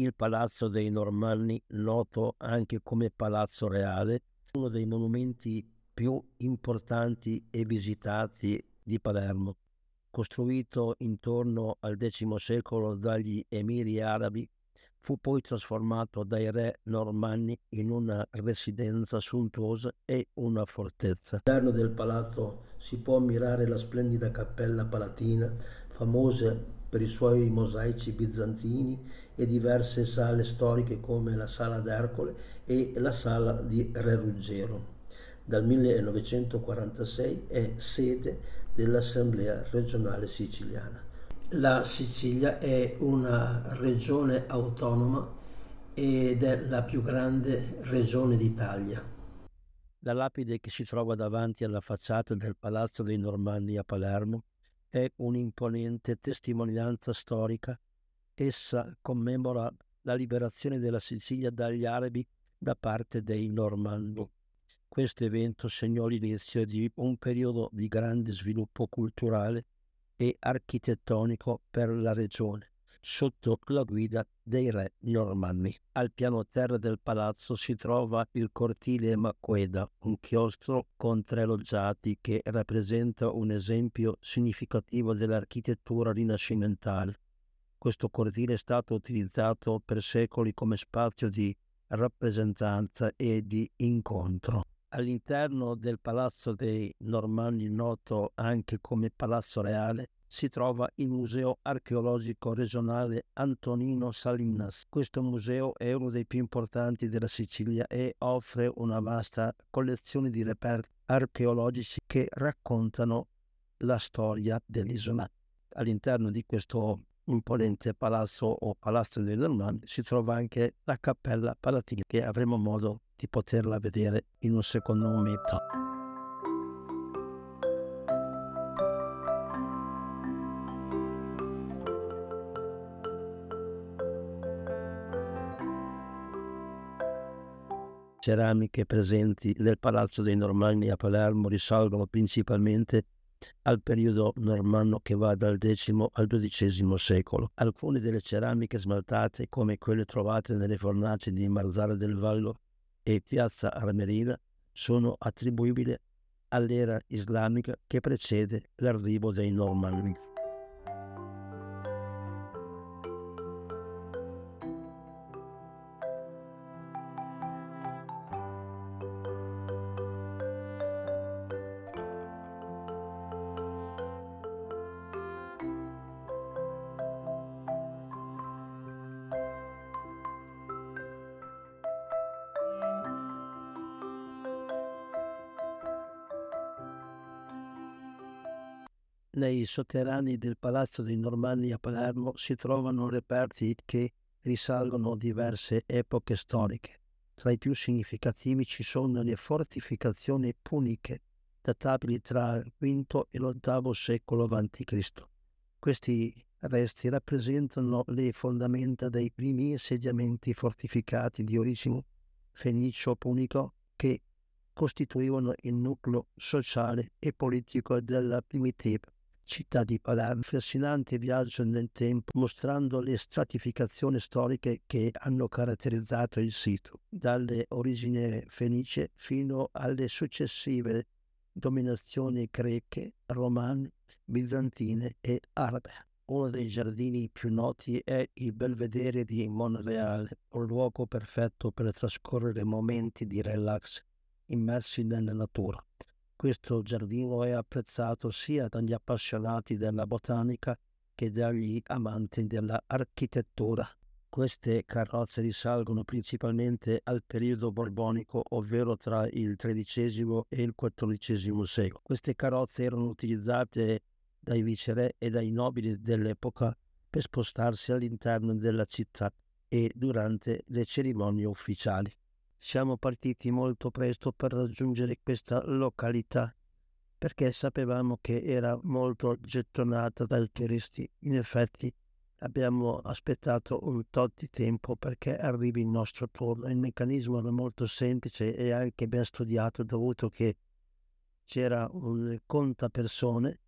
il Palazzo dei Normanni, noto anche come Palazzo Reale, uno dei monumenti più importanti e visitati di Palermo. Costruito intorno al X secolo dagli emiri arabi, fu poi trasformato dai re normanni in una residenza sontuosa e una fortezza. All'interno del palazzo si può ammirare la splendida cappella palatina, famosa per i suoi mosaici bizantini e diverse sale storiche come la Sala d'Ercole e la Sala di Re Ruggero. Dal 1946 è sede dell'Assemblea regionale siciliana. La Sicilia è una regione autonoma ed è la più grande regione d'Italia. La lapide che si trova davanti alla facciata del Palazzo dei Normanni a Palermo è un'imponente testimonianza storica. Essa commemora la liberazione della Sicilia dagli arabi da parte dei Normanni. Questo evento segnò l'inizio di un periodo di grande sviluppo culturale e architettonico per la regione, sotto la guida dei re normanni. Al piano terra del palazzo si trova il cortile Maqueda, un chiostro con tre loggiati che rappresenta un esempio significativo dell'architettura rinascimentale. Questo cortile è stato utilizzato per secoli come spazio di rappresentanza e di incontro. All'interno del Palazzo dei Normanni, noto anche come Palazzo Reale, si trova il Museo archeologico regionale Antonino Salinas. Questo museo è uno dei più importanti della Sicilia e offre una vasta collezione di reperti archeologici che raccontano la storia dell'isola. All'interno di questo imponente palazzo o palazzo dei Normanni si trova anche la cappella palatina che avremo modo di poterla vedere in un secondo momento. ceramiche presenti nel Palazzo dei Normanni a Palermo risalgono principalmente al periodo normanno che va dal X al XII secolo. Alcune delle ceramiche smaltate, come quelle trovate nelle fornaci di Marzara del Vallo e Piazza Armerina, sono attribuibili all'era islamica che precede l'arrivo dei Normanni. Nei sotterranei del Palazzo dei Normanni a Palermo si trovano reperti che risalgono a diverse epoche storiche. Tra i più significativi ci sono le fortificazioni puniche, databili tra il V e l'VIII secolo a.C. Questi resti rappresentano le fondamenta dei primi insediamenti fortificati di origine fenicio-punico che costituivano il nucleo sociale e politico della primitiva città di Palermo, affascinante viaggio nel tempo mostrando le stratificazioni storiche che hanno caratterizzato il sito, dalle origini fenicie fino alle successive dominazioni greche, romane, bizantine e arabe. Uno dei giardini più noti è il Belvedere di Monreale, un luogo perfetto per trascorrere momenti di relax immersi nella natura. Questo giardino è apprezzato sia dagli appassionati della botanica che dagli amanti dell'architettura. Queste carrozze risalgono principalmente al periodo borbonico, ovvero tra il XIII e il XIV secolo. Queste carrozze erano utilizzate dai viceré e dai nobili dell'epoca per spostarsi all'interno della città e durante le cerimonie ufficiali. Siamo partiti molto presto per raggiungere questa località perché sapevamo che era molto gettonata dai turisti. In effetti abbiamo aspettato un tot di tempo perché arrivi il nostro turno. Il meccanismo era molto semplice e anche ben studiato, dovuto che c'era un conta persone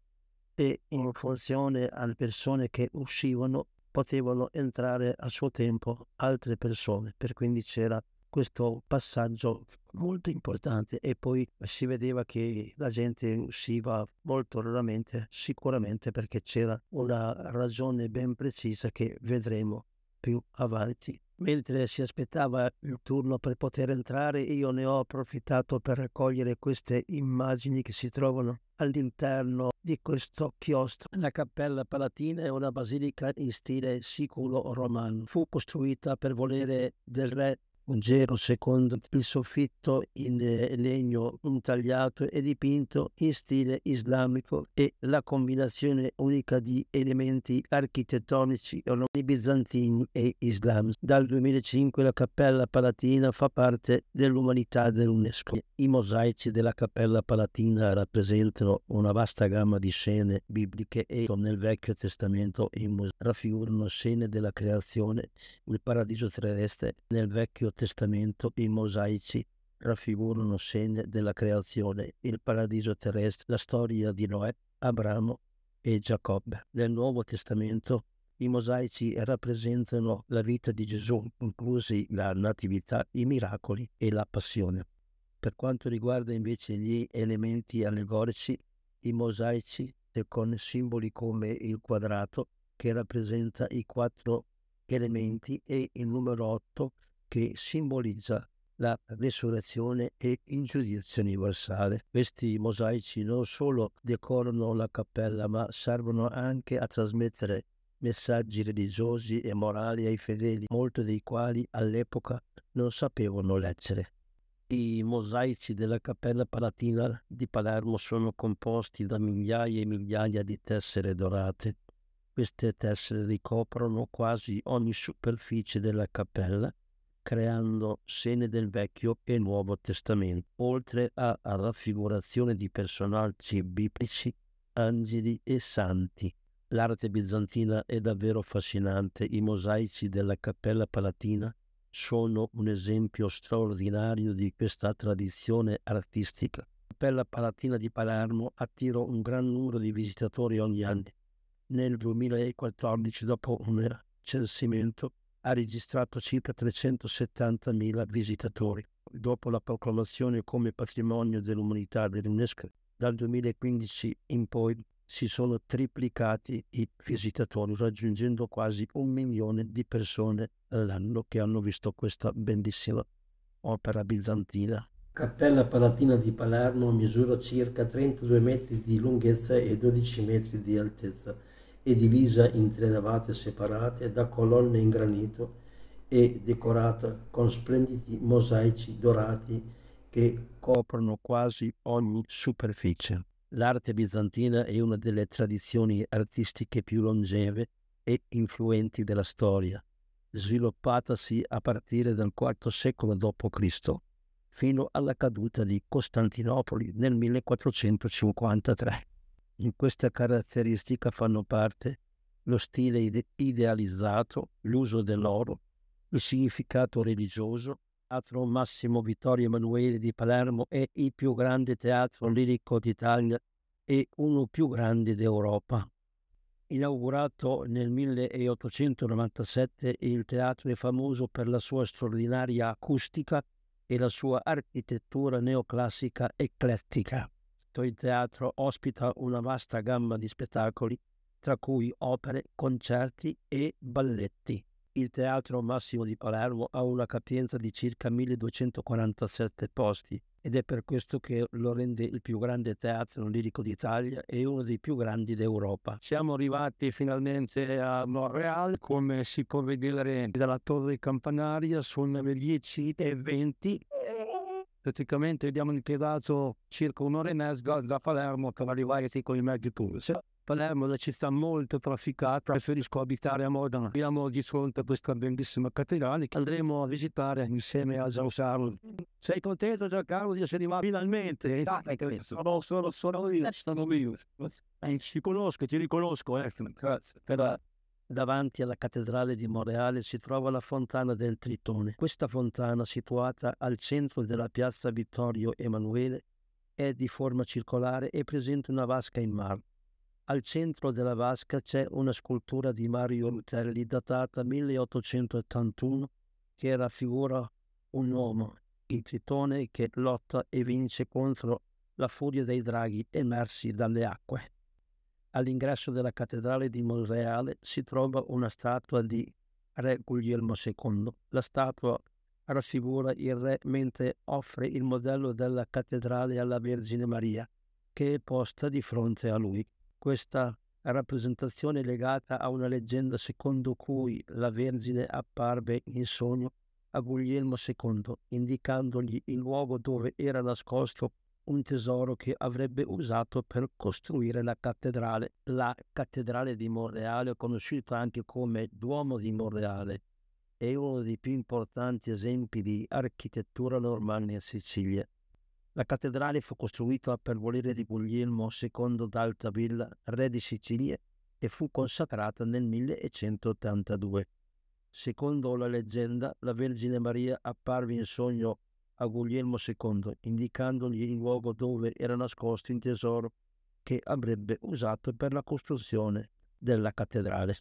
e in funzione alle persone che uscivano potevano entrare a suo tempo altre persone, per quindi c'era questo passaggio molto importante e poi si vedeva che la gente usciva molto raramente, sicuramente perché c'era una ragione ben precisa che vedremo più avanti. Mentre si aspettava il turno per poter entrare, io ne ho approfittato per raccogliere queste immagini che si trovano all'interno di questo chiostro. La Cappella Palatina è una basilica in stile siculo-romano. Fu costruita per volere del re Gero II, il soffitto in legno intagliato e dipinto in stile islamico e la combinazione unica di elementi architettonici bizantini e islamici. Dal 2005 la Cappella Palatina fa parte dell'umanità dell'UNESCO. I mosaici della Cappella Palatina rappresentano una vasta gamma di scene bibliche e nel Vecchio Testamento i mosaici raffigurano scene della creazione, il paradiso terrestre nel Vecchio Testamento i mosaici raffigurano scene della creazione, il paradiso terrestre, la storia di Noè, Abramo e Giacobbe. Nel Nuovo Testamento i mosaici rappresentano la vita di Gesù, inclusi la natività, i miracoli e la passione. Per quanto riguarda invece gli elementi allegorici, i mosaici con simboli come il quadrato che rappresenta i quattro elementi e il numero 8 che simbolizza la resurrezione e il giudizio universale. Questi mosaici non solo decorano la cappella, ma servono anche a trasmettere messaggi religiosi e morali ai fedeli, molti dei quali all'epoca non sapevano leggere. I mosaici della Cappella Palatina di Palermo sono composti da migliaia e migliaia di tessere dorate. Queste tessere ricoprono quasi ogni superficie della cappella creando scene del Vecchio e Nuovo Testamento, oltre a, a raffigurazione di personaggi biblici, angeli e santi. L'arte bizantina è davvero affascinante, i mosaici della Cappella Palatina sono un esempio straordinario di questa tradizione artistica. La Cappella Palatina di Palermo attira un gran numero di visitatori ogni anno. Nel 2014, dopo un censimento, ha registrato circa 370.000 visitatori. Dopo la proclamazione come patrimonio dell'umanità dell'UNESCO, dal 2015 in poi si sono triplicati i visitatori, raggiungendo quasi un milione di persone all'anno che hanno visto questa bellissima opera bizantina. Cappella Palatina di Palermo misura circa 32 metri di lunghezza e 12 metri di altezza è divisa in tre navate separate da colonne in granito e decorata con splendidi mosaici dorati che coprono quasi ogni superficie. L'arte bizantina è una delle tradizioni artistiche più longeve e influenti della storia, sviluppatasi a partire dal IV secolo d.C. fino alla caduta di Costantinopoli nel 1453. In questa caratteristica fanno parte lo stile ide- idealizzato, l'uso dell'oro, il significato religioso. Teatro Massimo Vittorio Emanuele di Palermo è il più grande teatro lirico d'Italia e uno più grande d'Europa. Inaugurato nel 1897, il teatro è famoso per la sua straordinaria acustica e la sua architettura neoclassica eclettica il teatro ospita una vasta gamma di spettacoli, tra cui opere, concerti e balletti. Il Teatro Massimo di Palermo ha una capienza di circa 1247 posti ed è per questo che lo rende il più grande teatro lirico d'Italia e uno dei più grandi d'Europa. Siamo arrivati finalmente a Montreal, come si può vedere dalla torre campanaria, sono le 10.20 praticamente abbiamo impiegato circa un'ora e mezza da Palermo per arrivare qui con i mezzi pubblici. Palermo è una città molto trafficata, preferisco abitare a Modena. Abbiamo di fronte a questa bellissima cattedrale che andremo a visitare insieme a Giancarlo. Sei contento Giancarlo di essere arrivato finalmente? Sono, sono, sono io, sono io. Eh, ti conosco, ti riconosco, eh. Grazie. Però Davanti alla cattedrale di Monreale si trova la fontana del Tritone. Questa fontana, situata al centro della piazza Vittorio Emanuele, è di forma circolare e presenta una vasca in marmo. Al centro della vasca c'è una scultura di Mario Rutelli datata 1881 che raffigura un uomo, il tritone, che lotta e vince contro la furia dei draghi emersi dalle acque. All'ingresso della cattedrale di Monreale si trova una statua di re Guglielmo II. La statua raffigura il re mentre offre il modello della cattedrale alla Vergine Maria, che è posta di fronte a lui. Questa rappresentazione è legata a una leggenda secondo cui la Vergine apparve in sogno a Guglielmo II, indicandogli il luogo dove era nascosto un tesoro che avrebbe usato per costruire la cattedrale. La cattedrale di Monreale, conosciuta anche come Duomo di Monreale, è uno dei più importanti esempi di architettura normanna in Sicilia. La cattedrale fu costruita per volere di Guglielmo II d'Altavilla, re di Sicilia, e fu consacrata nel 1182. Secondo la leggenda, la Vergine Maria apparve in sogno a Guglielmo II, indicandogli il luogo dove era nascosto il tesoro che avrebbe usato per la costruzione della cattedrale.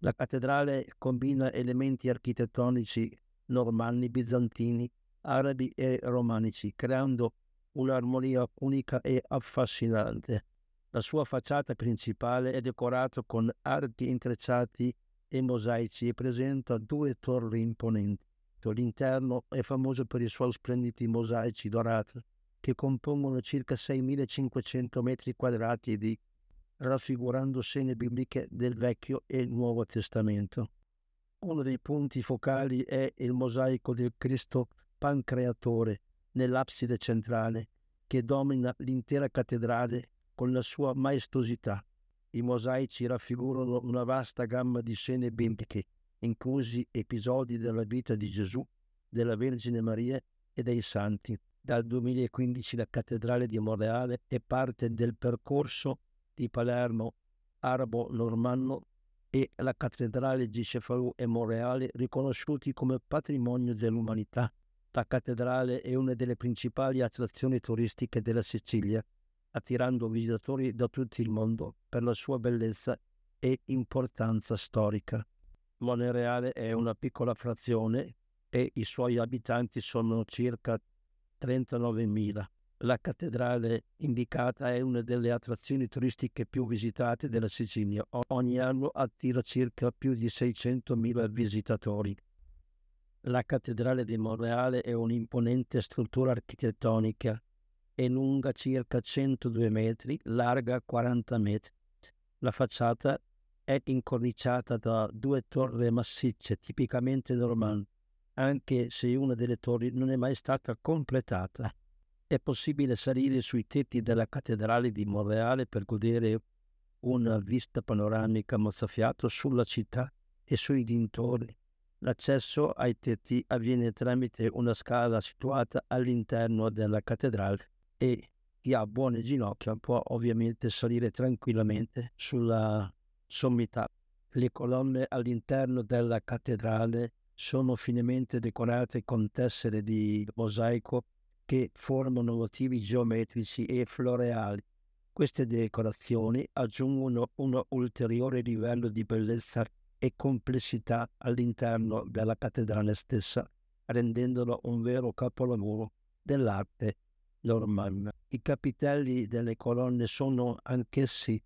La cattedrale combina elementi architettonici normanni, bizantini, arabi e romanici, creando un'armonia unica e affascinante. La sua facciata principale è decorata con archi intrecciati e mosaici e presenta due torri imponenti. L'interno è famoso per i suoi splendidi mosaici dorati che compongono circa 6.500 metri quadrati di raffigurando scene bibliche del Vecchio e Nuovo Testamento. Uno dei punti focali è il mosaico del Cristo Pancreatore nell'abside centrale che domina l'intera cattedrale con la sua maestosità. I mosaici raffigurano una vasta gamma di scene bibliche, inclusi episodi della vita di Gesù, della Vergine Maria e dei Santi. Dal 2015 la cattedrale di Monreale è parte del percorso di Palermo arabo-normanno e la cattedrale di Cefalù e Monreale riconosciuti come patrimonio dell'umanità. La cattedrale è una delle principali attrazioni turistiche della Sicilia attirando visitatori da tutto il mondo per la sua bellezza e importanza storica. Monreale è una piccola frazione e i suoi abitanti sono circa 39.000. La cattedrale indicata è una delle attrazioni turistiche più visitate della Sicilia. Ogni anno attira circa più di 600.000 visitatori. La cattedrale di Monreale è un'imponente struttura architettonica è lunga circa 102 metri, larga 40 metri. La facciata è incorniciata da due torri massicce tipicamente normanne, anche se una delle torri non è mai stata completata. È possibile salire sui tetti della cattedrale di Monreale per godere una vista panoramica mozzafiato sulla città e sui dintorni. L'accesso ai tetti avviene tramite una scala situata all'interno della cattedrale e chi ha buone ginocchia può ovviamente salire tranquillamente sulla sommità. Le colonne all'interno della cattedrale sono finemente decorate con tessere di mosaico che formano motivi geometrici e floreali. Queste decorazioni aggiungono un ulteriore livello di bellezza e complessità all'interno della cattedrale stessa, rendendolo un vero capolavoro dell'arte normanna. I capitelli delle colonne sono anch'essi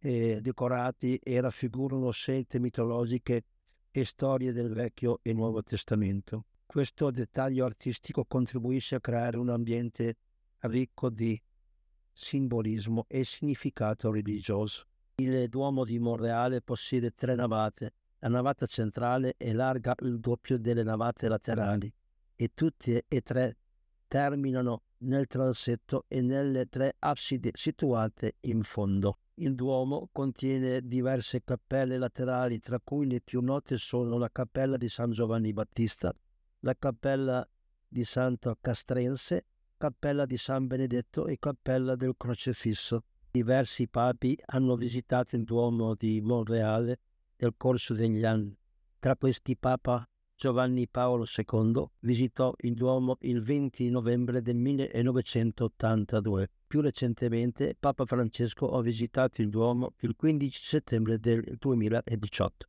eh, decorati e raffigurano scelte mitologiche e storie del Vecchio e Nuovo Testamento. Questo dettaglio artistico contribuisce a creare un ambiente ricco di simbolismo e significato religioso. Il Duomo di Monreale possiede tre navate. La navata centrale è larga il doppio delle navate laterali e tutte e tre terminano nel transetto e nelle tre absidi situate in fondo. Il Duomo contiene diverse cappelle laterali, tra cui le più note sono la cappella di San Giovanni Battista, la cappella di Santo Castrense, cappella di San Benedetto e cappella del Crocefisso. Diversi papi hanno visitato il Duomo di Monreale nel corso degli anni. Tra questi Papa Giovanni Paolo II visitò il Duomo il 20 novembre del 1982. Più recentemente Papa Francesco ha visitato il Duomo il 15 settembre del 2018.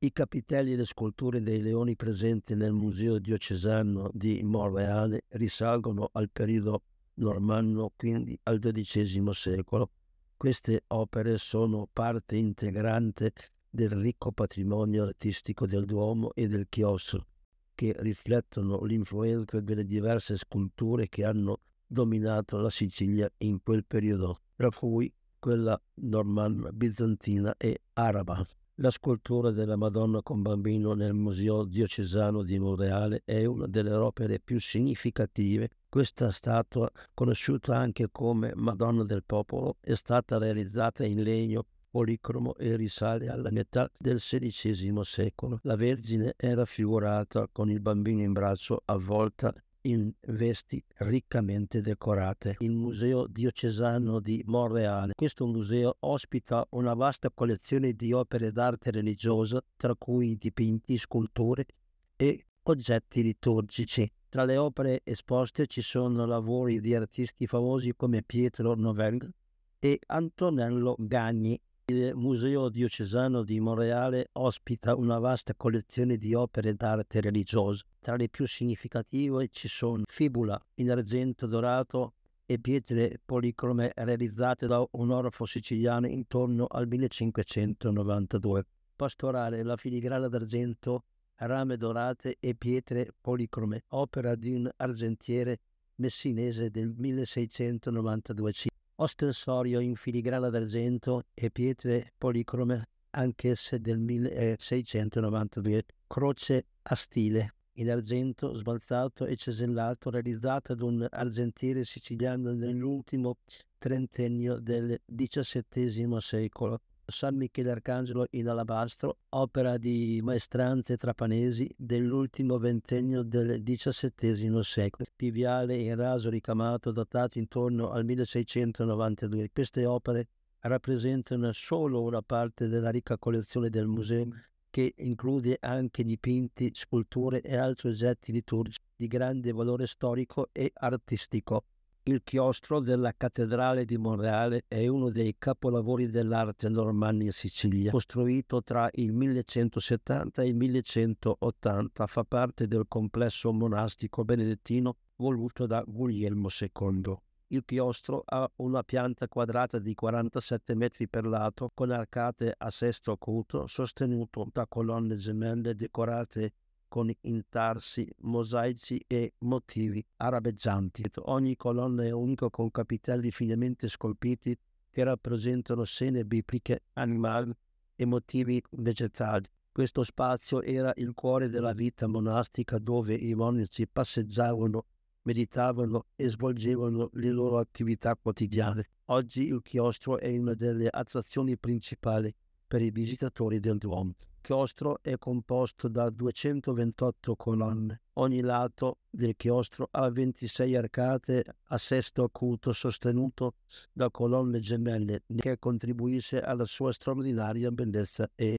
I capitelli e le sculture dei leoni presenti nel Museo diocesano di Monreale risalgono al periodo normanno, quindi al XII secolo. Queste opere sono parte integrante del ricco patrimonio artistico del Duomo e del chiostro, che riflettono l'influenza delle diverse sculture che hanno dominato la Sicilia in quel periodo, tra cui quella normanna, bizantina e araba. La scultura della Madonna con bambino nel Museo diocesano di Monreale è una delle opere più significative. Questa statua, conosciuta anche come Madonna del Popolo, è stata realizzata in legno policromo e risale alla metà del XVI secolo. La Vergine è raffigurata con il bambino in braccio avvolta in vesti riccamente decorate. Il Museo Diocesano di Monreale. Questo museo ospita una vasta collezione di opere d'arte religiosa, tra cui dipinti, sculture e oggetti liturgici. Tra le opere esposte ci sono lavori di artisti famosi come Pietro Novelli e Antonello Gagni. Il Museo Diocesano di Monreale ospita una vasta collezione di opere d'arte religiosa. Tra le più significative ci sono fibula in argento dorato e pietre policrome realizzate da un orfo siciliano intorno al 1592. Pastorale, la filigrana d'argento, rame dorate e pietre policrome, opera di un argentiere messinese del 1692 ostensorio in filigrana d'argento e pietre policrome anch'esse del 1692, croce a stile in argento sbalzato e cesellato realizzata da un argentiere siciliano nell'ultimo trentennio del XVII secolo. San Michele Arcangelo in alabastro, opera di maestranze trapanesi dell'ultimo ventennio del XVII secolo. Piviale in raso ricamato datato intorno al 1692. Queste opere rappresentano solo una parte della ricca collezione del museo che include anche dipinti, sculture e altri oggetti liturgici di grande valore storico e artistico. Il chiostro della cattedrale di Monreale è uno dei capolavori dell'arte normanna in Sicilia, costruito tra il 1170 e il 1180, fa parte del complesso monastico benedettino voluto da Guglielmo II. Il chiostro ha una pianta quadrata di 47 metri per lato, con arcate a sesto acuto, sostenuto da colonne gemelle decorate con intarsi, mosaici e motivi arabeggianti. Ogni colonna è unica con capitelli finemente scolpiti che rappresentano scene bibliche, animali e motivi vegetali. Questo spazio era il cuore della vita monastica dove i monaci passeggiavano, meditavano e svolgevano le loro attività quotidiane. Oggi il chiostro è una delle attrazioni principali per i visitatori del Duomo chiostro è composto da 228 colonne. Ogni lato del chiostro ha 26 arcate a sesto acuto sostenuto da colonne gemelle che contribuisce alla sua straordinaria bellezza e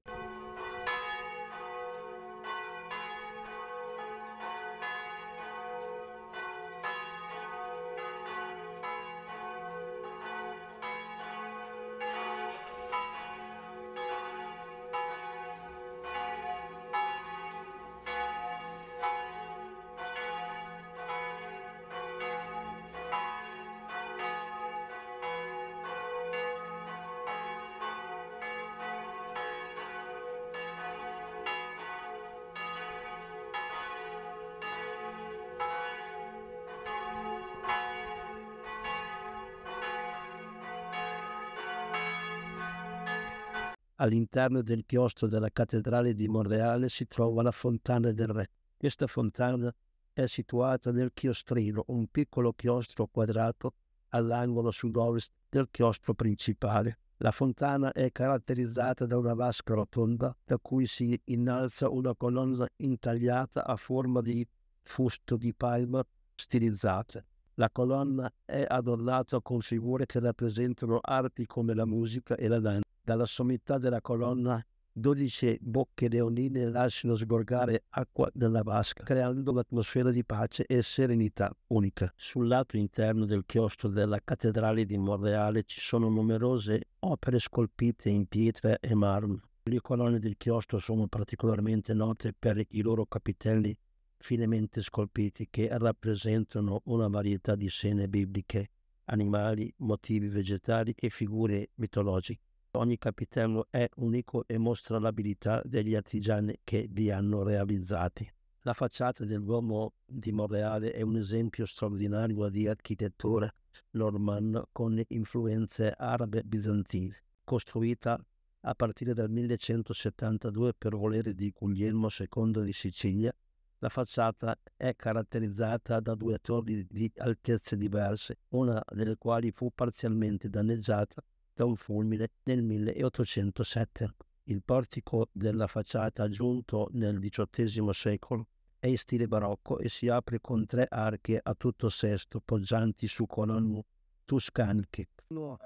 All'interno del chiostro della cattedrale di Monreale si trova la Fontana del Re. Questa fontana è situata nel chiostrino, un piccolo chiostro quadrato all'angolo sud-ovest del chiostro principale. La fontana è caratterizzata da una vasca rotonda da cui si innalza una colonna intagliata a forma di fusto di palma stilizzata. La colonna è adornata con figure che rappresentano arti come la musica e la danza. Dalla sommità della colonna 12 bocche leonine lasciano sgorgare acqua dalla vasca, creando un'atmosfera di pace e serenità unica. Sul lato interno del chiostro della cattedrale di Monreale ci sono numerose opere scolpite in pietra e marmo. Le colonne del chiostro sono particolarmente note per i loro capitelli finemente scolpiti che rappresentano una varietà di scene bibliche, animali, motivi vegetali e figure mitologiche. Ogni capitello è unico e mostra l'abilità degli artigiani che li hanno realizzati. La facciata del Duomo di Monreale è un esempio straordinario di architettura normanna con influenze arabe bizantine, costruita a partire dal 1172 per volere di Guglielmo II di Sicilia. La facciata è caratterizzata da due torri di altezze diverse, una delle quali fu parzialmente danneggiata da un fulmine nel 1807. Il portico della facciata giunto nel XVIII secolo è in stile barocco e si apre con tre archi a tutto sesto poggianti su colonne tuscaniche. No.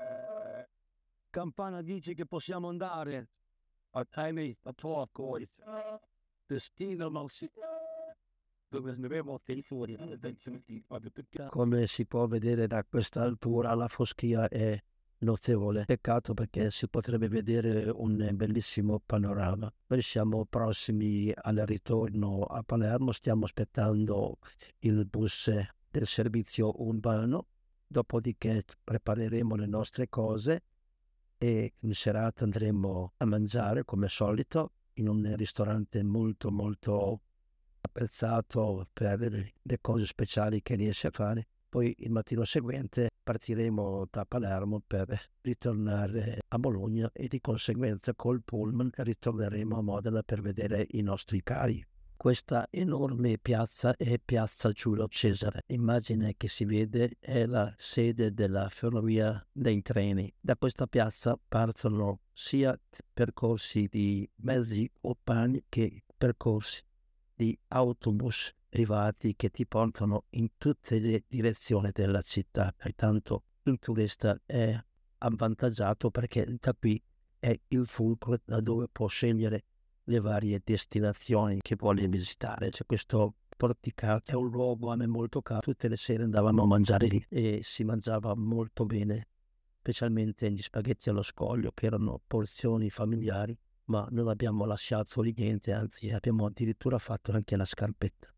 Campana dice che possiamo andare. A time a poco. Destino non si come si può vedere da questa altura la foschia è notevole. Peccato perché si potrebbe vedere un bellissimo panorama. Noi siamo prossimi al ritorno a Palermo, stiamo aspettando il bus del servizio urbano, dopodiché prepareremo le nostre cose e in serata andremo a mangiare come solito in un ristorante molto molto apprezzato per le cose speciali che riesce a fare. Poi il mattino seguente partiremo da Palermo per ritornare a Bologna e di conseguenza col pullman ritorneremo a Modena per vedere i nostri cari. Questa enorme piazza è Piazza Giulio Cesare. L'immagine che si vede è la sede della ferrovia dei treni. Da questa piazza partono sia percorsi di mezzi urbani che percorsi di autobus privati che ti portano in tutte le direzioni della città. Pertanto il turista è avvantaggiato perché da qui è il fulcro da dove può scegliere le varie destinazioni che vuole visitare. C'è questo porticato, è un luogo a me molto caro. Tutte le sere andavamo a mangiare lì e si mangiava molto bene, specialmente gli spaghetti allo scoglio che erano porzioni familiari, ma non abbiamo lasciato lì niente, anzi abbiamo addirittura fatto anche la scarpetta.